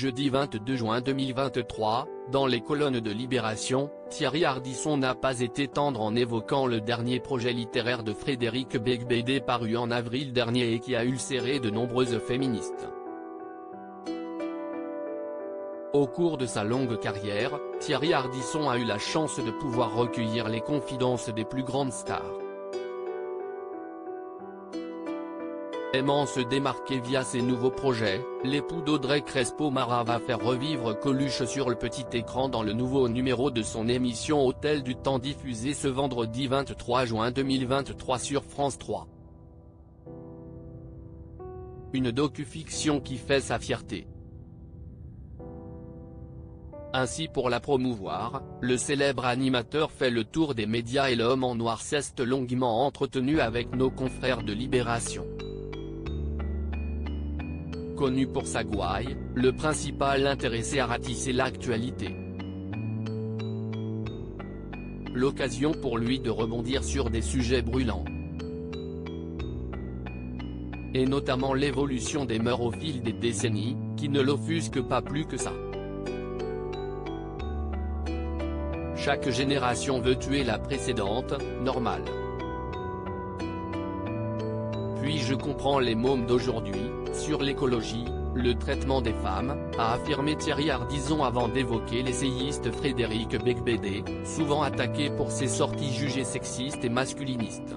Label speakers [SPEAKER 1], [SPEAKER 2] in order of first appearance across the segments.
[SPEAKER 1] jeudi 22 juin 2023, dans les colonnes de Libération, Thierry Ardisson n'a pas été tendre en évoquant le dernier projet littéraire de Frédéric Beigbeder paru en avril dernier et qui a ulcéré de nombreuses féministes. Au cours de sa longue carrière, Thierry Ardisson a eu la chance de pouvoir recueillir les confidences des plus grandes stars. Aimant se démarquer via ses nouveaux projets, l'époux d'Audrey Crespo-Mara va faire revivre Coluche sur le petit écran dans le nouveau numéro de son émission Hôtel du Temps diffusé ce vendredi 23 juin 2023 sur France 3. Une docu-fiction qui fait sa fierté. Ainsi pour la promouvoir, le célèbre animateur fait le tour des médias et l'homme en noir s'est longuement entretenu avec nos confrères de Libération. Connu pour sa gouaille, le principal intéressé à ratisser l'actualité. L'occasion pour lui de rebondir sur des sujets brûlants. Et notamment l'évolution des mœurs au fil des décennies, qui ne l'offusque pas plus que ça. Chaque génération veut tuer la précédente, normal. Puis je comprends les mômes d'aujourd'hui, sur l'écologie, le traitement des femmes, a affirmé Thierry Ardison avant d'évoquer l'essayiste Frédéric Beigbeder, souvent attaqué pour ses sorties jugées sexistes et masculinistes.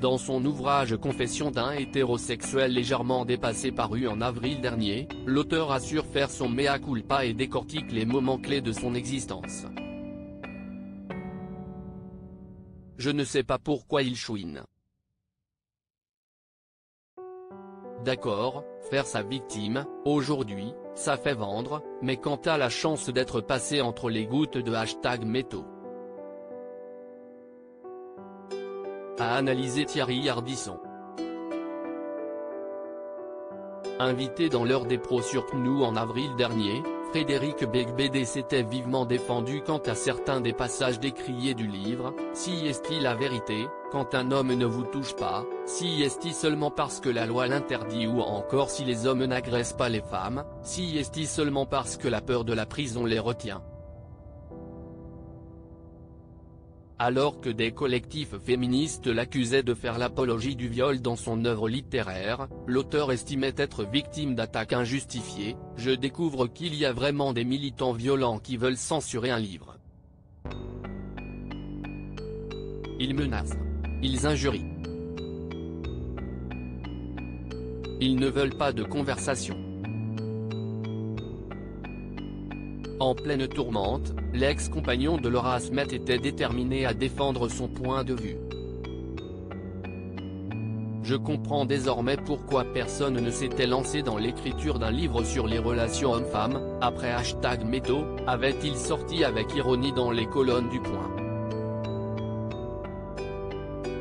[SPEAKER 1] Dans son ouvrage Confession d'un hétérosexuel légèrement dépassé paru en avril dernier, l'auteur assure faire son mea culpa et décortique les moments clés de son existence. Je ne sais pas pourquoi il chouine. D'accord, faire sa victime, aujourd'hui, ça fait vendre, mais quant à la chance d'être passé entre les gouttes de hashtag métaux. A analysé Thierry Ardisson. Invité dans l'heure des pros sur nous en avril dernier, Frédéric Beigbeder s'était vivement défendu quant à certains des passages décriés du livre, Si est-il la vérité, quand un homme ne vous touche pas, si est-il seulement parce que la loi l'interdit ou encore si les hommes n'agressent pas les femmes, si est-il seulement parce que la peur de la prison les retient? Alors que des collectifs féministes l'accusaient de faire l'apologie du viol dans son œuvre littéraire, l'auteur estimait être victime d'attaques injustifiées, je découvre qu'il y a vraiment des militants violents qui veulent censurer un livre. Ils menacent. Ils injurient. Ils ne veulent pas de conversation. En pleine tourmente, l'ex-compagnon de Laura Smet était déterminé à défendre son point de vue. Je comprends désormais pourquoi personne ne s'était lancé dans l'écriture d'un livre sur les relations hommes-femmes, après hashtag métaux, avait-il sorti avec ironie dans les colonnes du Point.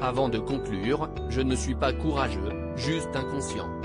[SPEAKER 1] Avant de conclure, je ne suis pas courageux, juste inconscient.